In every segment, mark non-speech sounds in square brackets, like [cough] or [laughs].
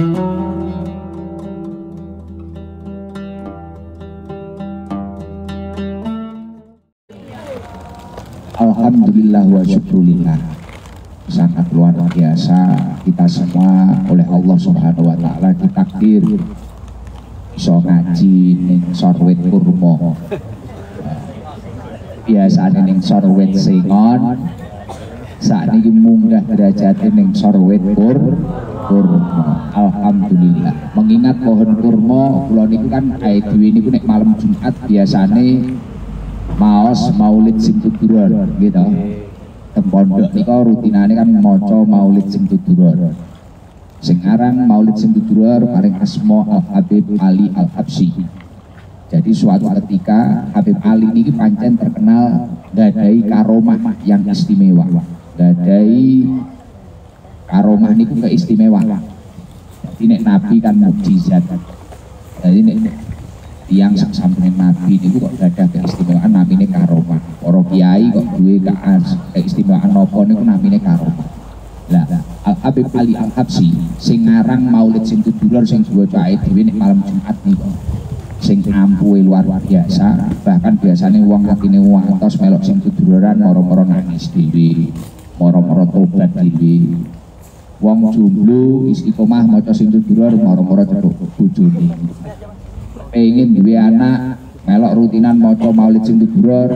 Alhamdulillah wa syukurillah sangat luar biasa kita semua oleh Allah Subhanahu wa taala ditakdir. Iso ngaji ning sorwet kurma biasane ning sorwet singon sakniki munggah derajat ning sorwet kur kurma alhamdulillah. Mengingat pohon kurma kula niku kan ae dhewe niku nek malam Jumat biasane maos maulid sing tuduran gitu tempondok nika rutinane kan maca maulid sing tuduran sing aran maulid sing tuduran paring asma Al Habib Ali Al Habsyi jadi suatu ketika Habib Ali ini pancen terkenal gadai karomah yang istimewa. Gadai karomah niku keistimewaan jadi nek nabi kan mukjizat jadi nek yang samping nabi niku kok ada keistimewaan namine karomah para kiai kok duwe keistimewaan nopo niku namine karomah lah Habib Ali Al Habsyi sing ngarang Maulid sing tudulur sing diwaca ae dhewe nek malam Jumat niku. Sing ampuhe luar biasa bahkan biasanya uang atine wantos melok sing tuduluran moro-moro nangis dhewe moro-moro tobat dhewe wong jomblo istiqomah maca sing tudulur moro-moro cedhok bojone. Pengen duwe anak melok rutinan maca maulid sing tudulur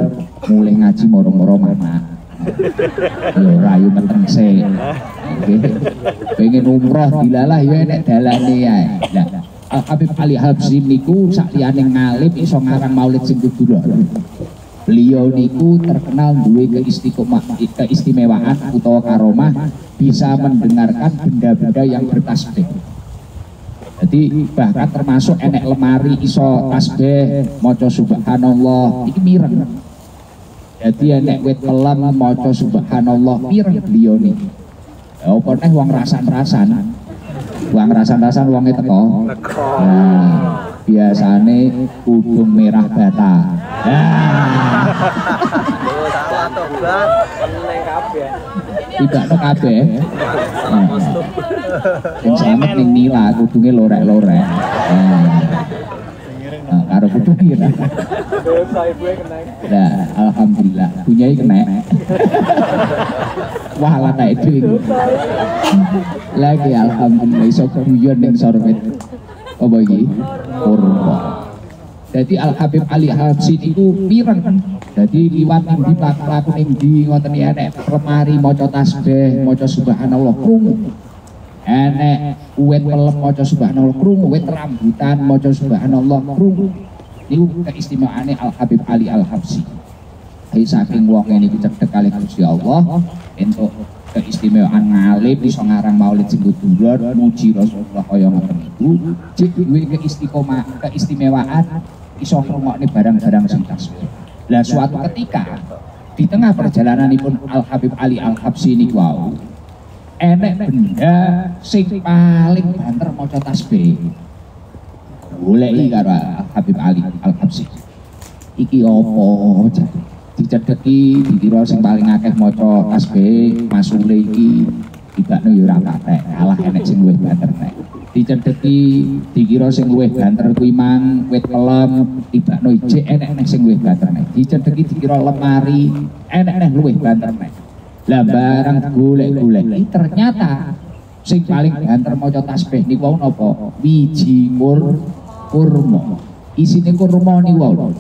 mulai ngaji moro-moro mana yo rayu meteng se pengen umroh dilalah yo enek dalane ae. Lah Habib Ali Habsyi niku sakliyane ngalim iso ngarang maulid sing tudulur beliau niku terkenal duwe keistiqomah keistimewaan utawa karomah bisa mendengarkan benda-benda yang bertasbih. Jadi bahkan termasuk enek lemari iso tasbih maca subhanallah iki mireng. Jadi enek wit kelam maca subhanallah mireng beliau nih ya neh wong rasan-rasan? Wong rasan-rasan wonge teko? Nah biasane kudung merah bata tidak no kabeh. Yang selamat ning nila kudunge lorek-lorek. Nah karo kudung kira nah alhamdulillah punya kena. Wah lah tak itu lagi alhamdulillah iso guyon ning sorbet apa iki? Kurma jadi Al Habib Ali Habsyi itu pireng jadi liwat di laku ning di ngoten enek lemari maca tasbih maca subhanallah krungu. Enek uwet pelem maca subhanallah krungu. Uwet rambutan maca subhanallah krungu. Niku keistimewaane Al Habib Ali Al Habsyi Hai saking wong ini cedek kali Gusti Allah untuk keistimewaan ngalim iso ngarang maulid sing dulur muji Rasulullah kaya ngoten iku jek duwe keistiqomah keistimewaan iso ngrungokne barang-barang sing tasbih. Lah suatu ketika di tengah perjalananipun Al Habib Ali Al Habsyi niku wau enek benda sing paling banter maca tasbih. Goleki karo Al Habib Ali Al Habsyi iki opo jadi dicedeki dikira sing paling akeh maca tasbih masule iki tibakno ya ora patek kalah enek sing luwih banter nek. Dicedeki dikira sing luwih banter kuwi mang wit kelem tibakno ijek enek enek sing luwih banter nek. Dicedeki dikira lemari enek enek luwih banter nek. Lah barang golek-golek ternyata sing paling banter maca tasbih niku wau napa? Wiji kur kurma isine kurma niku wau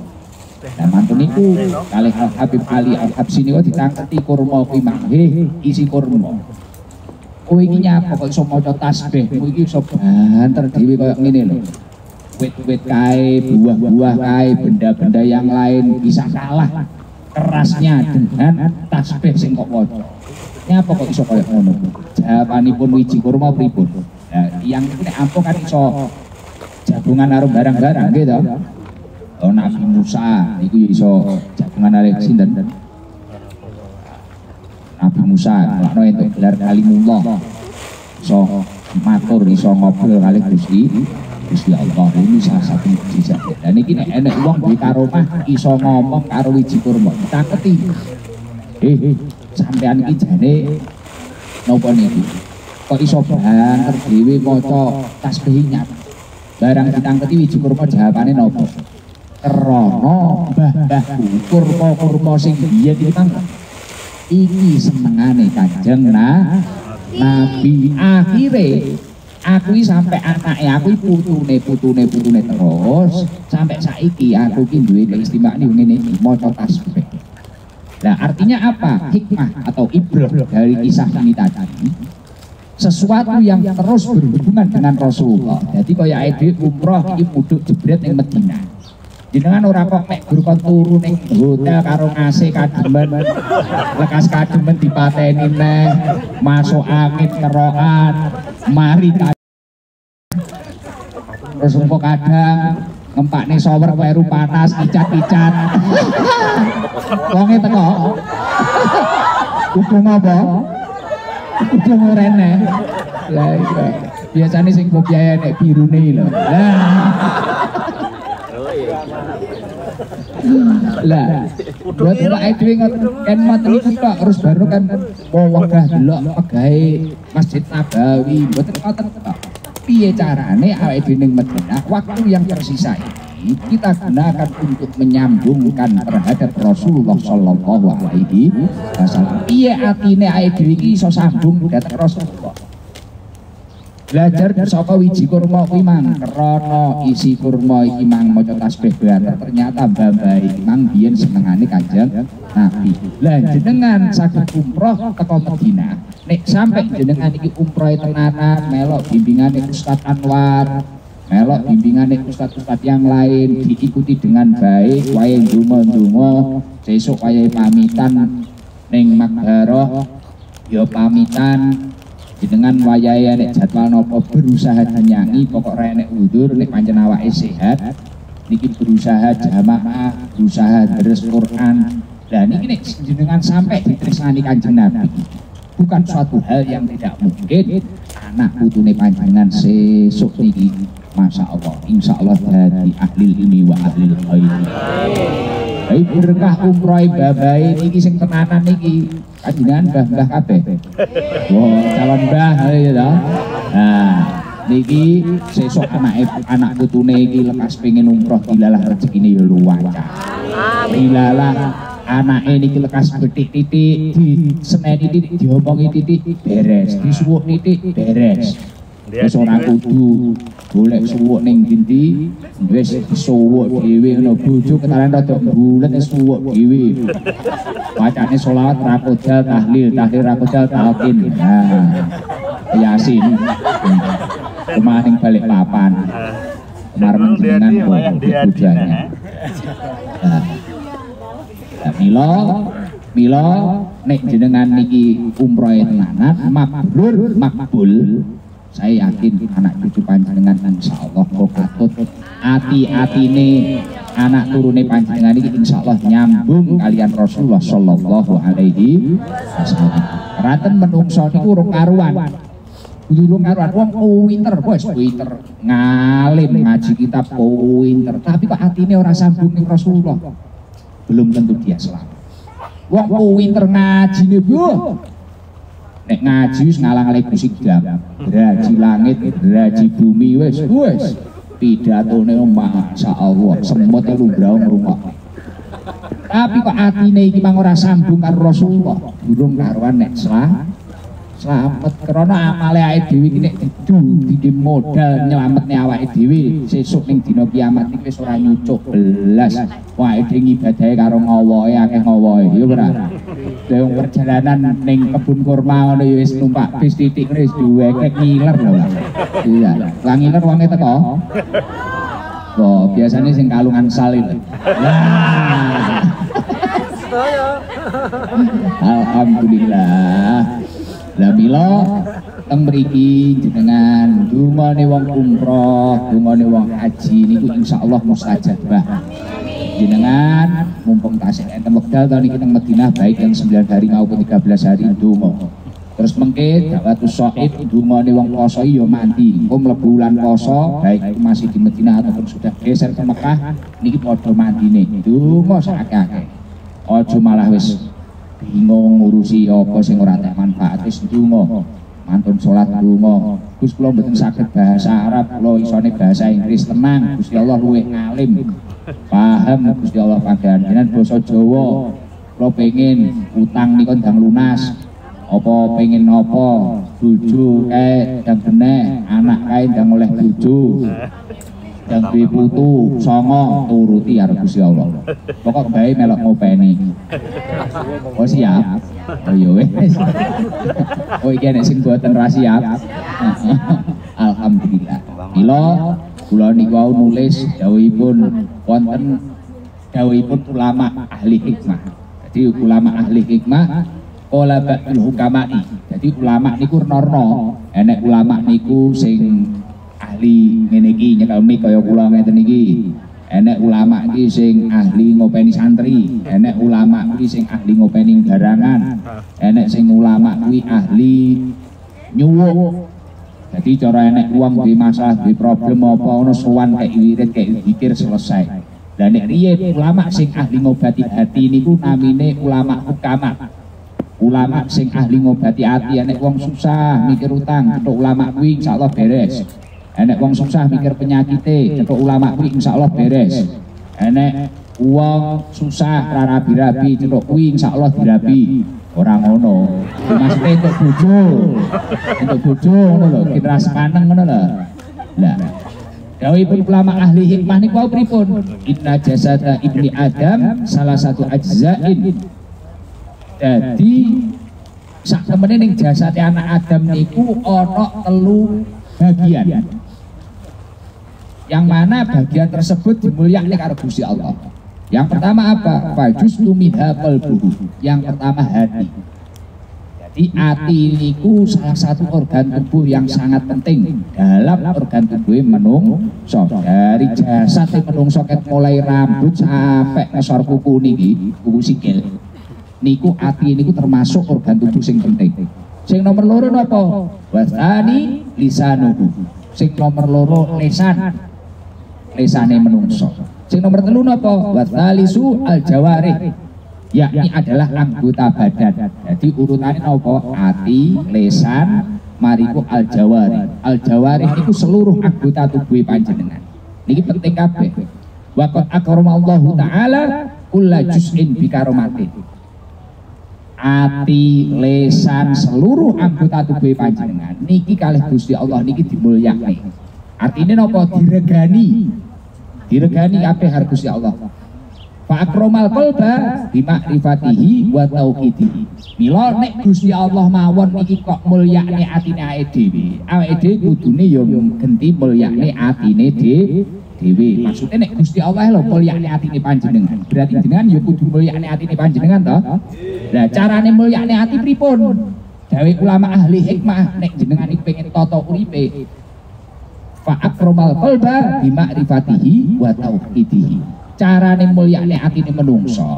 Mantun niku kali Al Habib Ali Al Habsyi niku ditangketi kurma kuwi mangke isi kurma. Kowe iki nyapa kok iso maca tasbih, iki iso banter dhewe koyo ngene lho. Wit-wit kae, buah-buah kae, benda-benda yang lain bisa kalah kerasnya dengan tasbih sing kok waca. Nyapa kok iso koyo ngono? Jawabanipun wiji kurma pripun? Yang ini ampuh kan iso jagungan karo barang-barang gitu. Oh, Nabi Musa itu ya iso jagungan arek sinten Nabi Musa lakno entuk gelar kalimullah. Iso matur iso ngobrol kali Gusti. Gusti Allah ini salah satu mukjizat dan ini nek enek wong di karomah iso ngomong karo wiji kurma. Taketi eh sampean iki jane napa niki kok iso banter dhewe maca tasbih nyat barang ditangketi wiji kurma jawabane nopo Krana mbah-mbahku kurma-kurma sing biyen iki mang iki senengane Kanjeng nah Nabi akhire aku sampai anaknya aku putune putune putune terus sampai saiki aku ki duwe keistimewaan ngene iki maca tasbih Nah artinya apa? Hikmah atau ibrah dari kisah ini tadi sesuatu yang terus berhubungan dengan Rasulullah. Jadi kaya ide umroh iki muduk jebret ning Madinah. Jenengan ora kok nek guru turu ning hotel karo ngase kademen. Lekas kademen dipateni neh, masuk angin kerokan, mari terus empuk kadang nih shower peru panas icat-icat wonge teko? Udung apa? Udung rene lah iya. Biasanya sing kok biaya nek nih loh lah buat Pak Edwin kan mati itu tak harus baru kan mau wakah delok pegai Masjid Nabawi buat ngoten tok piye carane awake dhewe ning Madinah waktu yang tersisa ini kita gunakan untuk menyambungkan terhadap Rasulullah Shallallahu Alaihi Wasallam. Iya atine awake dhewe iki iso sambung dhateng Rasulullah. Belajar saka wiji kurma kuwi mang. Krana isi kurma iki mang maca tasbih banter ternyata iki mang biyen senengane Kanjeng Nabi. Lah jenengan saged umroh teko Madinah. Nek sampai jenengan iki umroh tenanan melok bimbingane Ustaz Anwar melok bimbingane ustaz-ustaz yang lain diikuti dengan baik wae ndonga-ndonga sesuk wae pamitan ning Magharoh ya pamitan jenengan wayahe nek jadwal nopo berusaha dinyanyi pokok nek udur nek pancen awake sehat niki berusaha jamaah berusaha deres Quran. Dan ini nek jenengan sampai ditresnani kanjeng Nabi bukan suatu hal yang tidak mungkin. Anak putune panjenengan sesuk niki Masya Allah, insya Allah dari ahli ini wa ahli. Hai berkah umroh babai niki sing tenanan niki kajian mbah-mbah kabeh. Wah, calon mbah ya toh. Nah, niki sesuk anak anak putune iki lekas pengen umroh dilalah rezekine ya luwacah. Dilalah anak ini lekas betik titik di seneni titik diomongi titik beres disuwuk titik beres wis ora kudu golek suwuk ning ndi wis disuwuk dhewe ngono bojo ketaren rada bulet suwuk dhewe. Bacane selawat rakodal tahlil tahlil rakodal talqin nah yasin. Kemarin balik papan. Kemarin menjenengan bojone. Nah. mila mila nek jenengan niki umroh tenanan mabrur makbul saya yakin anak cucu panjenengan insya Allah kok katut hati-hatine anak turune panjenengan ini insya Allah nyambung kalian Rasulullah Shallallahu Alaihi Wasallam. Raten menungso niku urung karuan. Durung karuan wong pinter, bos pinter ngalim ngaji kitab pinter, tapi kok hatine ora sambung Rasulullah. Belum tentu dia selamat. Wong pinter ngajine, Bu, nek ngaji wis ngalang-alang musik dam draji langit draji bumi wis wis. Pidatone masyaallah semut lumbrah ngrungok tapi kok atine iki mang ora sambung karo Rasulullah? Durung karuan nek salah selamat. Karena amale awake dhewe iki nek didu didi modal nyelametne awake dhewe sesuk ning dina kiamat iki wis ora nyucuk belas. Wae dhewe ibadahe karo ngowohe akeh ngowohe ya ora? Lha perjalanan ning kebun kurma ngono ya wis numpak bis titik wis duwekek ngiler lho iya. Lah ngiler wonge teko? Oh, biasanya sing kalungan salin. Nah. Alhamdulillah. Lah mila teng mriki jenengan dungane wong umroh, dungane wong haji niku insyaallah mustajabah. Jenengan mumpung tasih enten wekdal tahun iki teng Madinah baik yang 9 hari maupun 13 hari donga. Terus mengke dakwatus shaib dungane wong poso ya mandi. Engko mlebu bulan poso baik masih di Madinah ataupun sudah geser ke Mekah niki padha mandine. Donga sakake. Aja malah wis bingung ngurusi apa sing ora tak manfaat wis ndonga. Mantun salat donga Gus kula mboten saged bahasa Arab kula isone bahasa Inggris tenang. Gusti Allah luwih ngalim. Paham Gusti Allah panjenengan basa Jawa. Kula pengen utang niku ndang lunas. Apa pengen apa? Bojo kae ndang benek anak kae ndang oleh bojo dan duwe putu songo turuti arep Gusti Allah. Pokok bae melok ngopeni. Oh siap. Oh iya wis. Oh iki nek sing boten ra siap. Alhamdulillah. Mila kula niku nulis dawuhipun wonten dawuhipun ulama ahli hikmah. Jadi ulama ahli hikmah Ola ba'dul hukama'i. Jadi ulama niku norno, enek ulama niku sing ahli ngene iki nyekel mik kaya kula ngeten iki. Enek ulama iki sing ahli ngopeni santri, enek ulama iki sing ahli ngopeni garangan, enek sing ulama kuwi ahli nyuwuk. Jadi cara enek uang di masalah di problem apa ono kayak wirid kayak zikir selesai. Dan nek riyen ulama sing ahli ngobati hati niku namine ulama ukama. Ulama sing ahli ngobati hati enek wong susah mikir utang, untuk ulama kuwi insyaallah beres enek wong susah mikir penyakite cetok ulama kuwi insyaallah beres. Enek wong susah rabi-rabi cetok kuwi insyaallah dirabi. Ora ngono. Maksudnya untuk bojo. Untuk bojo ngono lho generasi paneng ngono lho. Lah Dawuhipun ulama ahli hikmah niku wau pripun? Inna jasada ibni Adam salah satu ajzain. Jadi sak temene ning jasate anak Adam niku ana telu bagian yang mana bagian tersebut dimulyakkan karo Gusti Allah. Yang pertama apa? Fajus minha qalbuhu. Yang pertama hati. Jadi hati niku salah satu organ tubuh yang sangat penting dalam organ tubuh menungso. Dari jasad menungso ket mulai rambut sampai ngesor kuku niki, kuku sikil. Niku hati niku termasuk organ tubuh sing penting. Sing nomor loro napa? Wasani lisanuhu. Sing nomor loro lisan lesane menungso. Sing nomor telu napa? Wathalisu al jawarih. Yakni adalah anggota badan. Jadi urutannya napa? Hati, lesan, mariku al jawarih. Al jawarih itu seluruh anggota tubuh panjenengan. Niki penting kabeh. Wa qad akramallahu taala kulla juz'in bi karomati. Ati, lesan, seluruh anggota tubuh panjenengan niki kalih Gusti Allah niki dimulyakne. Artinya napa diregani diregani kabeh harus Gusti Allah. Fa akromal qalba bi ma'rifatihi wa tauhidihi mila nek Gusti Allah mawon iki kok mulyakne atine awake dhewe. Awake dhewe kudune ya genti mulyakne atine dhewe. Maksudnya nek Gusti Allah lho mulyakne atine panjenengan. Berarti jenengan ya kudu mulyakne atine panjenengan to lah carane mulyakne ati pripun? Dawe ulama ahli hikmah nek jenengan iki pengen tata uripe fa akromal qalba bi ma'rifatihi wa tauhidihi carane mulyane atine menungso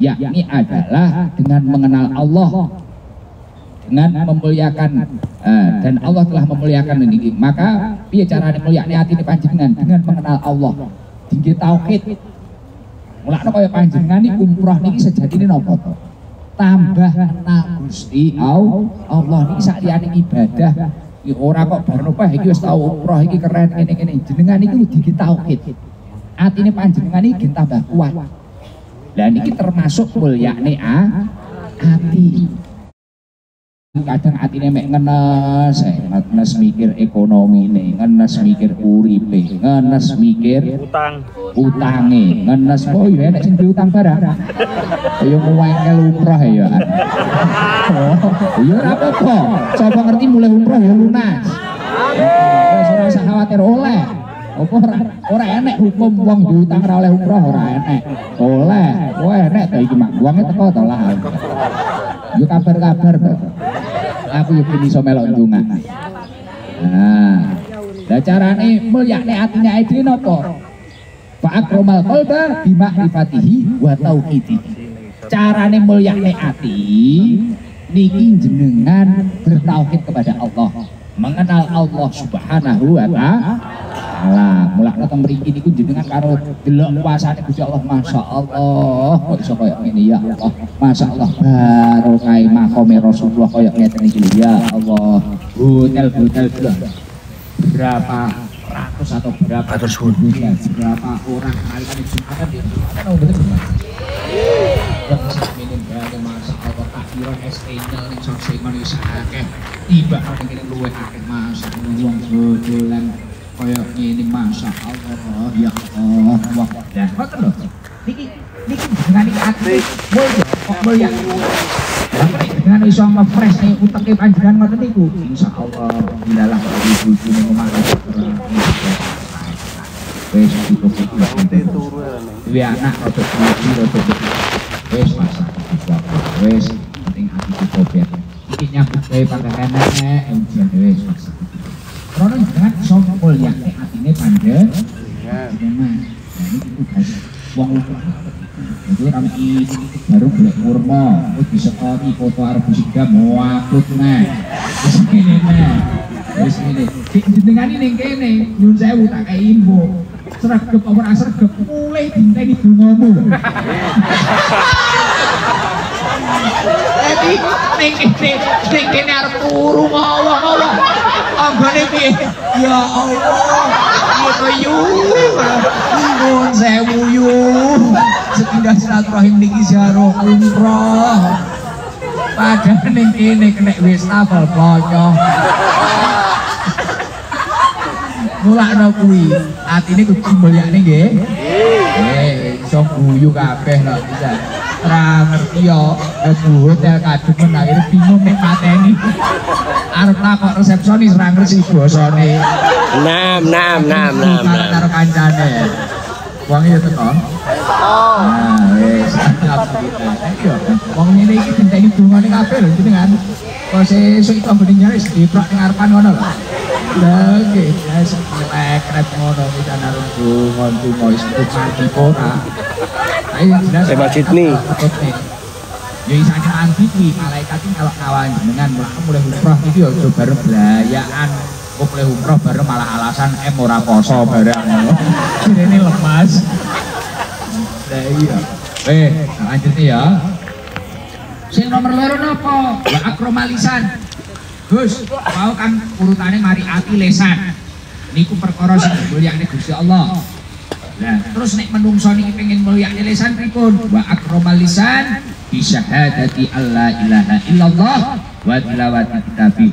yakni adalah dengan mengenal Allah. Dengan memuliakan uh, dan Allah telah memuliakan ini. Maka piye carane mulyane atine panjenengan? Dengan mengenal Allah. Tinggi tauhid. Mulakno kaya panjenengan iki umroh niki sejatine napa tambah kenal Gusti Allah niki sak ibadah iki ora kok bar nopah iki wis tau umroh iki keren ngene-ngene jenengan iki kudu tauhid atine panjenengan iki tambah kuat. Lah niki termasuk mulyane a ati kadang atine mek ngenes ngenes mikir ekonomi nih ngenes mikir uripe ngenes mikir utang. utange ngenes oh iya enak sing diutang barang. [laughs] Ayo ngewengkel umroh ya. Oh iya apa-apa. Coba ngerti mulai umroh ya lunas. Wis ora usah khawatir oleh. Apa ora ora enek hukum wong diutang ora oleh umroh ora enek. Oleh. Wah enek to iki mak. Wonge teko to lah yo kabar-kabar aku yo ben iso melok nah lah carane mulyakne atine dhewe napa fa akromal qalba bi ma'rifatihi wa tauhidihi carane mulyakne ati niki jenengan bertauhid kepada Allah mengenal Allah Subhanahu wa taala. Lah, mulakno teng mriki niku jenengan karo delok puasane Gusti Allah, Masya Allah. Kok iso kaya ngene? Ya Allah. Masya Allah. Barokah makome Rasulullah kaya ngeten iki ya Allah. Hotel hotel berapa ratus atau berapa ya, berapa orang kali-kali Jumatan di Jumatan oh bener Takdiran ST-nya ning sosial manusia akeh tiba ning kene luwih akeh masa wong dodolan kaya ngene masa Allah ya Allah. Wah dan ngoten lho. Niki niki dengan iki mulya. Kok mulya dengan iso fresh nih uteke panjenengan ngoten niku? Insyaallah bilalah ibu ibu omah wis cukup. Duwe anak rada tinggi rada gede. Wis masak. Wis penting ati dikobet. Iki nyambut gawe panganan enek ujian masak. Krono jangan iso mulyane atine panjenengan. Nah, ini tugas wong. Itu kami baru golek kurma, wis disekoni foto arep siga upload nah. Wis ngene nah. Wis ngene. Sing jenengane ning kene, nyun sewu tak kei info. Sregep apa ora sregep mulai dinteni dongamu. Jadi [laughs] ning kene ning kene arep turu ngowong-ngowong. Anggone piye? Ya Allah. Gitu yu. Nyun sewu yu. Sepindah silaturahim niki ziarah umroh. Padahal ning kene kena wis tabel plonyo. Mulakno kuwi, atine kudu mulyane nggih. Eh, iso guyu kabeh lho bisa. Ora ngerti yo, hotel kadung men akhire bingung nek mateni. Arep takok resepsionis ora ngerti basane. Nam, nam, nam, nam, nam. Karo kancane. Wong iya teko. Nah, wis alhamdulillah. Ayo, wong ngene iki dinteni dungane kabeh lho jenengan. Kok sesuk itu anggone nyaris diprak ning ngarepan ngono lho. Kan ora. Ayo jelas. Eh, nih. Ya isane nanti kuwi malaikat iki kalau kawan jenengan mulai umroh ya bareng malah alasan em ora poso bareng. Ini lemas. Lah iya. Eh, lanjut ya. Sing nomor loro napa? Ya akromalisan. Gus, mau kan urutannya mari ati lesan. Niku perkara sing mulyane Gusti Allah. Nah, terus nek menungso niki pengen mulyane lisan pripun? Wa akromalisan bi syahadati alla ilaha illallah wa tilawati kitabih.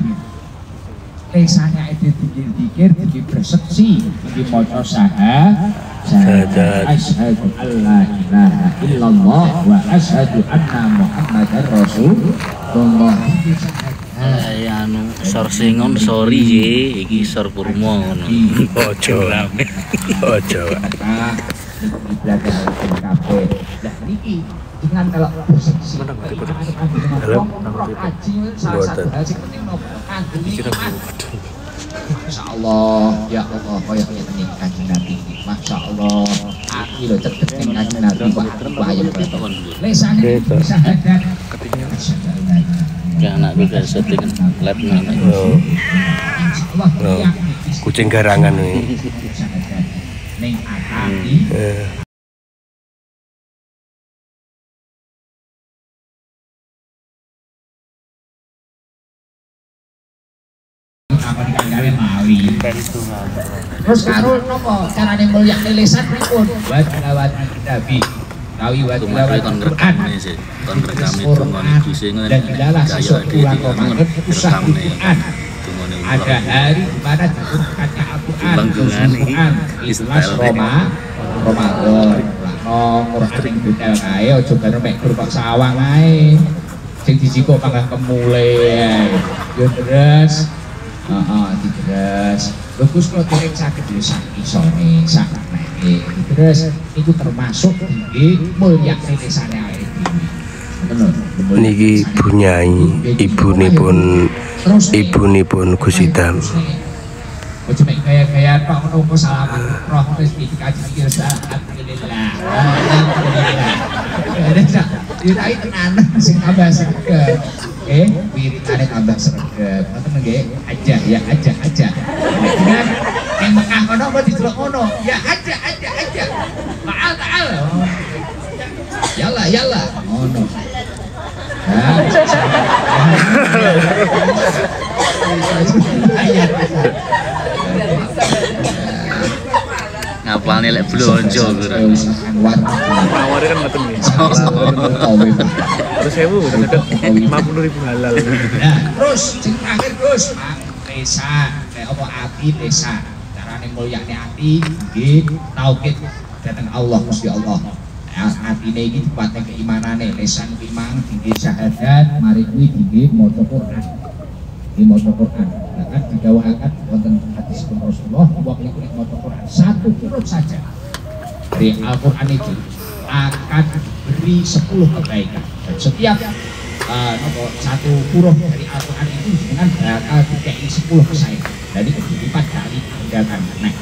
Lisannya itu dikir-dikir, dikir berseksi, di moco saha, Syahadat. Asyhadu alla ilaha illallah wa asyhadu anna muhammadar rasulullah. Sor singon sorry ye iki sor kurma ngono. [laughs] Ojo. Ojo. Ah, dengan kalau. Masya Allah, ya Allah, kaya kaya nih kanjeng Nabi. Masya Allah, aku lo cedek nih kanjeng Nabi. Wah, ya betul. Ya anak juga setting lab anak. Oh, Oh. kucing garangan nih. Eh, mawi. Terus karo nopo carane mulyane lisan pripun? Wa nabi. Mah kon tilawati rekam Quran. nih sih. Kon itu Gaya rekam nih. Ada hari mana Quran Roma Ramadan Lakno Quran yang detail kae Ojo bareng mek gerobak sawang ae Sing dijiko panggang kemule Yo deres Heeh, didres. Bagus kalau derek sakit ya sak isone, sak Didres itu termasuk di mulia dhewe. Bener. niki bunyai ibunipun ibunipun Gus Idam. Ojo mek gaya-gaya tok ngono kok salaman roh terus dikaji pikir alhamdulillah. Alhamdulillah. Ada sak dirai tenan sing tambah sregep. Oke, wiritane tambah sregep. Ngoten nggih, aja ya, aja aja. Dengan yang Mekah kono kenapa dijelok ngono? Ya aja aja aja. Taal taal. Oh. Yalla yalla. Ngono. Nah, ayat. ngapalne lek blonjo kira. Awalnya kan ngoten nggih. Terus sewu dekat 50 ribu halal. Terus sing terakhir terus desa, kayak apa ati desa. Mulyane ati nggih tauhid datang Allah Gusti Allah. Ya, atine iki dipatne keimanane, lesan imang tinggi syahadat, mari kuwi tinggi maca Quran. Di maca Quran. Nah, kan didhawuhaken wonten hadis Rasulullah niku nek maca Quran. Satu huruf saja. Dari Al-Quran itu akan beri 10 kebaikan. Dan setiap nopo, satu huruf dari Al-Quran itu dengan bakal dikei 10 kesayangan dan itu kali gandakan nah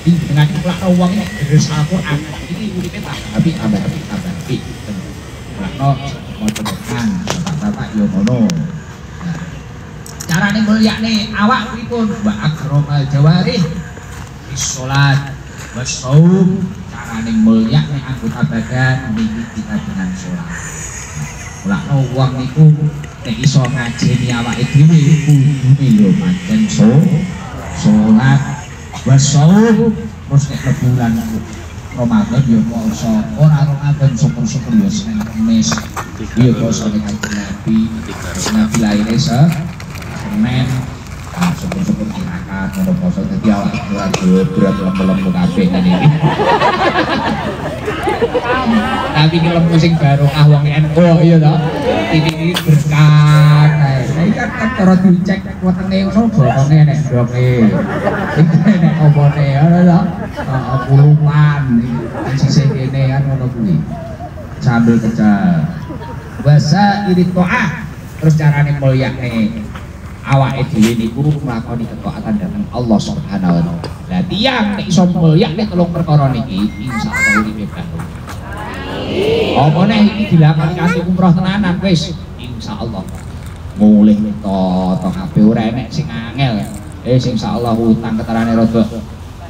jadi dengan kelak uang ini dari Al-Quran ini uripnya tak tapi tambah tapi tambah tapi kelak no mau Quran bapak-bapak yo mono Nah, carane mulia nih awak pripun? Wa akromal jawarih sholat wasaum carane mulia nih anggota badan niki kita dengan sholat. Ora no wong niku nek iso ngajeni awake dhewe kudune yo pancen so salat wasaum terus nek bulan Ramadan yo poso. Ora Ramadan syukur-syukur yo Senin Kamis yo poso kanjeng Nabi. Nabi lahir se Senin syukur-syukur tirakat ngono poso dadi iki tapi wong NU iya to ini berkah kae iki kan kan cara dicek wetenge ngono bokone nek ndoke iki nek opone ngono to heeh puluhan. Iki sisih kene kan ngono kuwi. Sambil kejar. Wasa iri to'ah terus carane mulyane awake dhewe niku nglakoni ketaatan dhateng Allah Subhanahu wa taala. Lah tiyang nek iso mulyane telung perkara niki insyaallah uripe bagus. Apa nek iki dilakoni kanthi umroh tenanan wis insyaallah mulih to to kabeh ora enek sing angel. Eh sing insyaallah utang ketarane rada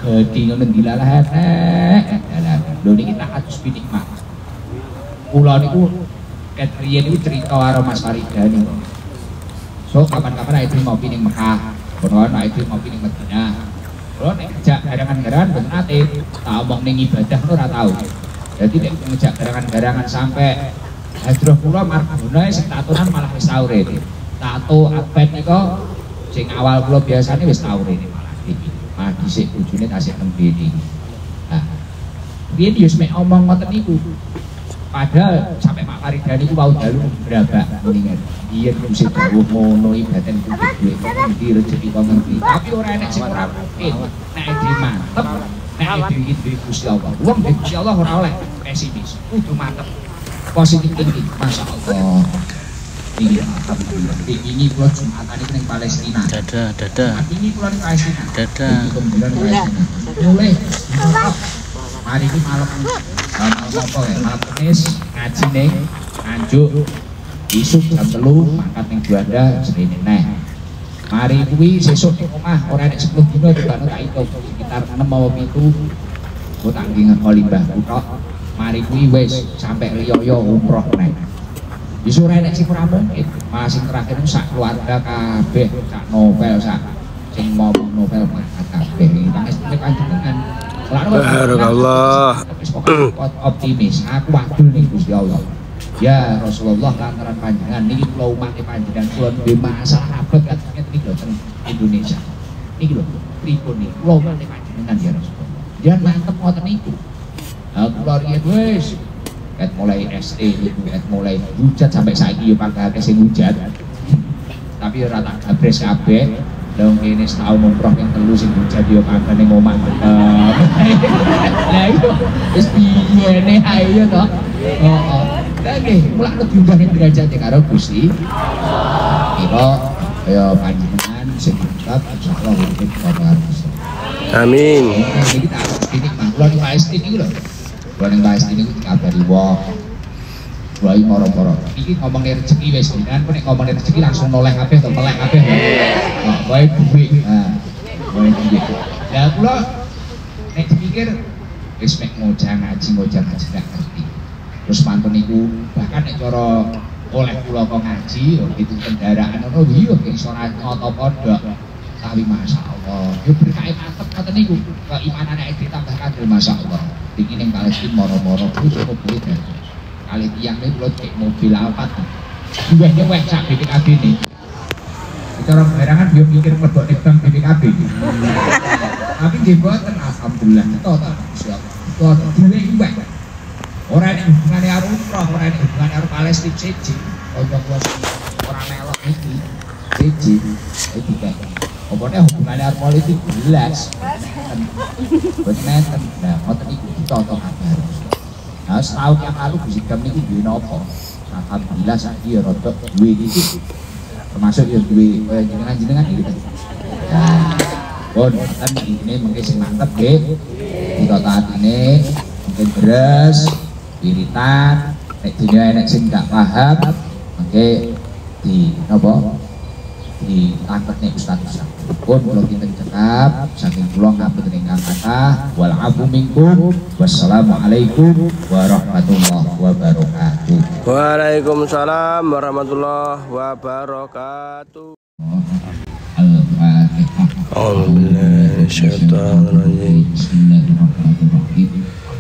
gedhi ngono dilalah enek. Lho niki tak atus binikmat. Kula niku ket riyen niku cerita karo Mas Farida niku. So kapan-kapan itu ngopi ning Mekah, konon itu ngopi ning Madinah. Kalau nek ngejak garangan-garangan ben ate, tak omong ning ibadah ora tau. Jadi nek ngejak garangan-garangan sampai hadroh kula marguna sing malah wis tau rene. Tato abet nika sing awal kula biasane wis tau rene malah iki. Malah dhisik bojone tasik tembene. Nah, riyen yo mek omong ngoten niku. Padahal sampai Pak Faridani ku wau dalu berabak mendingan. Iya mesti dawuh ngono ibadah ku duwe ngerti rezeki kok ngerti. Tapi ora enek sing ora mungkin. Nek iki mantep, nek iki duwe Gusti Allah. Wong duwe Gusti Allah ora oleh pesimis. Kudu mantep. Positif tinggi, Masya Allah. Ini alhamdulillah. Ini kula Jumatan iki ning Palestina. dada dada Ini kula ning Palestina. dada Ini kemudian Palestina. Mulai. Hari ini malam malam apa ya? Ngaji nih, nganjuk isuk jam telu mangkat ning Juanda Senin neh. Mari kuwi sesuk ning omah ora nek 10 dina dibano tak hitung sekitar 6 apa 7. Kok tak nginget kali Mbah. Mari kuwi wis sampai riyo umroh neh. Wis ora nek sing mungkin. Terakhir itu sak keluarga kabeh, sak novel sak sing mau novel mangkat kabeh. Nang istri panjenengan. Barakallah. Optimis. Aku wadul nih Gusti Allah. Ya Rasulullah lantaran panjenengan niki kula umat panjenengan kula duwe masalah abot katanya niki lho teng Indonesia. Niki lho pripun niki kula umat panjenengan ya Rasulullah. Dia mantep ngoten niku. Nah, kula riyen wis ket mulai SD niku ket mulai hujat sampai saiki yo pangkate sing hujat. Tapi ora tak gabres kabeh. Dong ini setahun umroh yang telu sing hujat yo kagak ning omah tetep. Lah iyo wis ne ayo to. Heeh. Lah nggih, mulak diunggah ning derajat karo Gusti. Kira kaya panjenengan sing tetep insyaallah urip Gusti. Amin. Ini kita ini ning PST niku lho. Kula ning PST niku dikabari wong. Iki moro-moro. Iki ngomongin rezeki wis kan nek ngomongin rezeki langsung noleh kabeh to melek kabeh. Nah, wae duwe. Nah, wae duwe. Lah kula nek dipikir wis mek ngojang ngaji ngojang ngaji gak ngerti. Terus mantun niku bahkan nek cara oleh kula kok ngaji yo itu kendaraan ngono iya iso nyoto pondok. Tapi masya Allah, yo berkait mantep kata niku keimanan nek ditambah kadul masya Allah. Iki ning Palestina moro-moro kuwi cukup duit ya. Kali tiang ini kula cek mobil Alphard. Duwe nyeweh sak BPKB ini. Cara barangan dia mikir mlebok ning bank BPKB. Tapi nggih boten alhamdulillah kita tak siap. Kita duwe nyeweh. Ora nek hubungane karo umroh, ora nek hubungane karo Palestina siji. Ojo kula ora melok iki. Siji. Iki kan. Apa hubungane karo politik jelas. Boten nenten. Nah, ngoten iku kita tak kabar. Nah, setahun yang lalu Gus Idam niku duwe napa? Alhamdulillah saiki ya rodok duwe iki. Termasuk ya duwe kaya jenengan-jenengan iki. Nah, pun kan ini mungkin sing mantep nggih. Kita taatine mungkin beres, wiritan, nek dunia enek sing gak paham, mungkin di napa? Di tangkep nih Ustaz. Pun kalau kita cekap, saking pulang ngapun ingkang kata, wal minkum, wassalamualaikum warahmatullahi wabarakatuh. Waalaikumsalam warahmatullahi wabarakatuh. Al-Fatihah. Alhamdulillah. Bismillahirrahmanirrahim.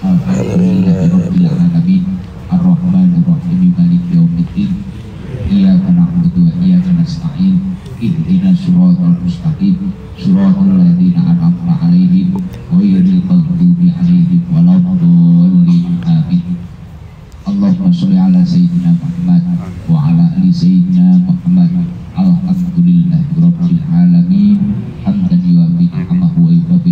Alamin. Arrahmanirrahim. Maliki yaumiddin. Iyyaka na'budu wa iyyaka nasta'in. Ihdinas siratal mustaqim. Siratal ladzina an'amta 'alaihim ghairil maghdubi 'alaihim waladdallin. Amin. Allahumma sholli ala sayyidina Muhammad wa ala ali Muhammad. Alhamdulillah rabbil alamin. Hamdan yuwafi ni'amahu wa yukafi